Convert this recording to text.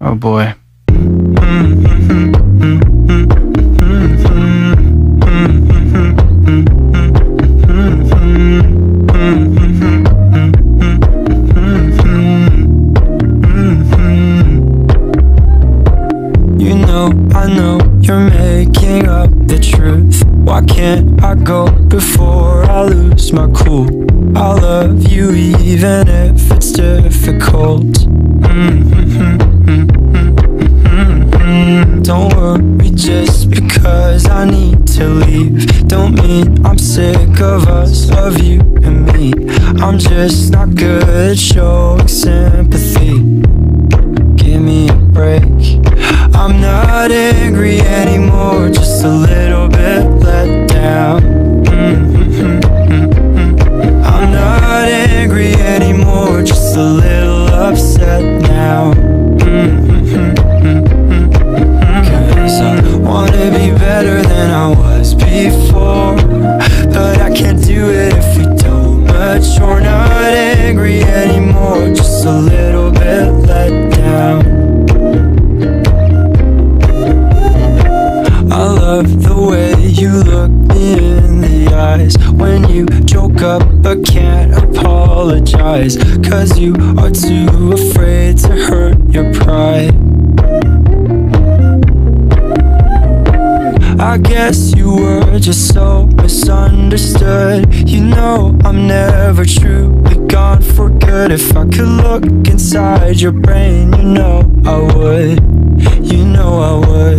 Oh boy. You know, I know you're making up the truth. Why can't I go before I lose my cool? I love you even if it's difficult. Mm-hmm. Don't worry just because I need to leave. Don't mean I'm sick of us, of you and me. I'm just not good at showing sympathy. Give me a break. I'm not angry anymore, just a little bit let you look me in the eyes when you joke up but can't apologize. Cause you are too afraid to hurt your pride. I guess you were just so misunderstood. You know, I'm never truly gone for good. If I could look inside your brain, you know I would. You know I would.